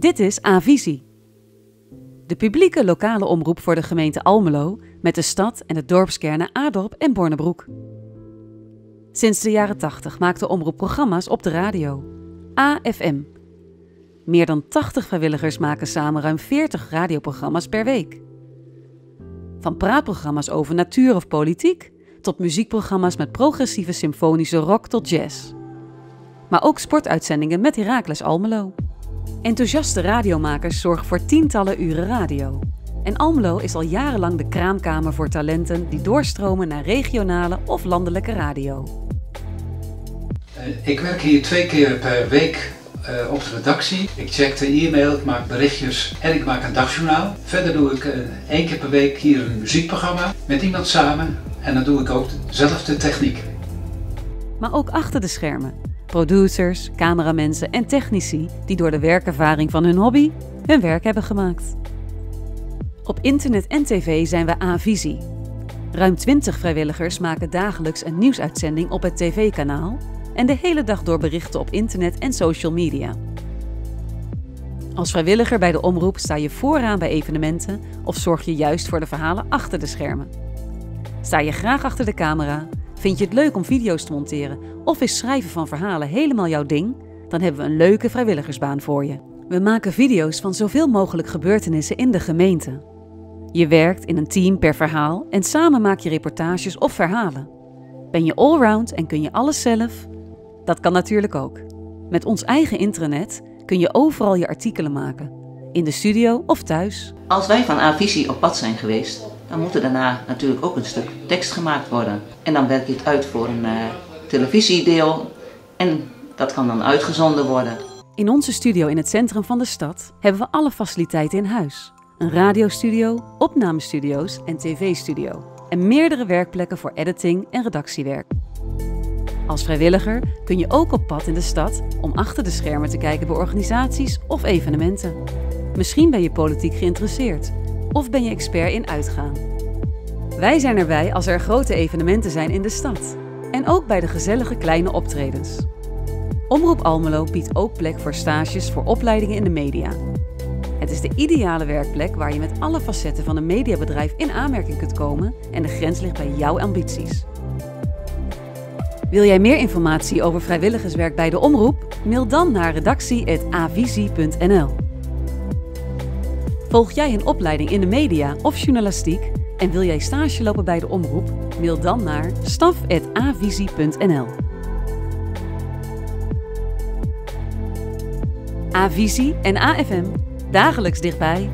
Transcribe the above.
Dit is A-Visie. De publieke lokale omroep voor de gemeente Almelo met de stad en de dorpskernen Adorp en Bornebroek. Sinds de jaren 80 maakt de omroep programma's op de radio. AFM. Meer dan 80 vrijwilligers maken samen ruim 40 radioprogramma's per week. Van praatprogramma's over natuur of politiek tot muziekprogramma's met progressieve symfonische rock tot jazz. Maar ook sportuitzendingen met Heracles Almelo. Enthousiaste radiomakers zorgen voor tientallen uren radio. En Almelo is al jarenlang de kraamkamer voor talenten die doorstromen naar regionale of landelijke radio. Uh, ik werk hier twee keer per week uh, op de redactie. Ik check de e-mail, ik maak berichtjes en ik maak een dagjournaal. Verder doe ik uh, één keer per week hier een muziekprogramma met iemand samen. En dan doe ik ook zelf de techniek. Maar ook achter de schermen. Producers, cameramensen en technici die door de werkervaring van hun hobby hun werk hebben gemaakt. Op internet en tv zijn we A-Visie. Ruim 20 vrijwilligers maken dagelijks een nieuwsuitzending op het tv-kanaal en de hele dag door berichten op internet en social media. Als vrijwilliger bij de omroep sta je vooraan bij evenementen of zorg je juist voor de verhalen achter de schermen. Sta je graag achter de camera, vind je het leuk om video's te monteren of is schrijven van verhalen helemaal jouw ding, dan hebben we een leuke vrijwilligersbaan voor je. We maken video's van zoveel mogelijk gebeurtenissen in de gemeente. Je werkt in een team per verhaal en samen maak je reportages of verhalen. Ben je allround en kun je alles zelf? Dat kan natuurlijk ook. Met ons eigen intranet kun je overal je artikelen maken. In de studio of thuis. Als wij van Avisie op pad zijn geweest, dan moet er daarna natuurlijk ook een stuk tekst gemaakt worden. En dan werk je het uit voor een uh, televisiedeel en dat kan dan uitgezonden worden. In onze studio in het centrum van de stad hebben we alle faciliteiten in huis. Een radiostudio, opnamestudio's en tv-studio. En meerdere werkplekken voor editing en redactiewerk. Als vrijwilliger kun je ook op pad in de stad om achter de schermen te kijken bij organisaties of evenementen. Misschien ben je politiek geïnteresseerd of ben je expert in uitgaan. Wij zijn erbij als er grote evenementen zijn in de stad en ook bij de gezellige kleine optredens. Omroep Almelo biedt ook plek voor stages voor opleidingen in de media. Het is de ideale werkplek waar je met alle facetten van een mediabedrijf in aanmerking kunt komen en de grens ligt bij jouw ambities. Wil jij meer informatie over vrijwilligerswerk bij de omroep? Mail dan naar redactie.avisie.nl. Volg jij een opleiding in de media of journalistiek en wil jij stage lopen bij de omroep? Mail dan naar staf.avisie.nl. Avisie en AFM, dagelijks dichtbij